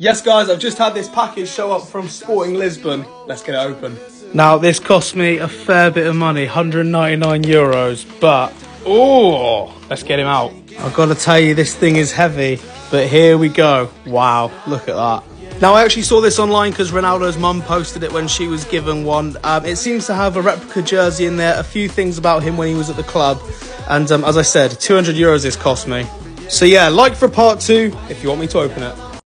Yes, guys, I've just had this package show up from Sporting Lisbon. Let's get it open. Now, this cost me a fair bit of money, 199 euros, but oh, let's get him out. I've got to tell you, this thing is heavy, but here we go. Wow, look at that. Now, I actually saw this online because Ronaldo's mum posted it when she was given one. Um, it seems to have a replica jersey in there, a few things about him when he was at the club, and um, as I said, 200 euros this cost me. So yeah, like for part two if you want me to open it.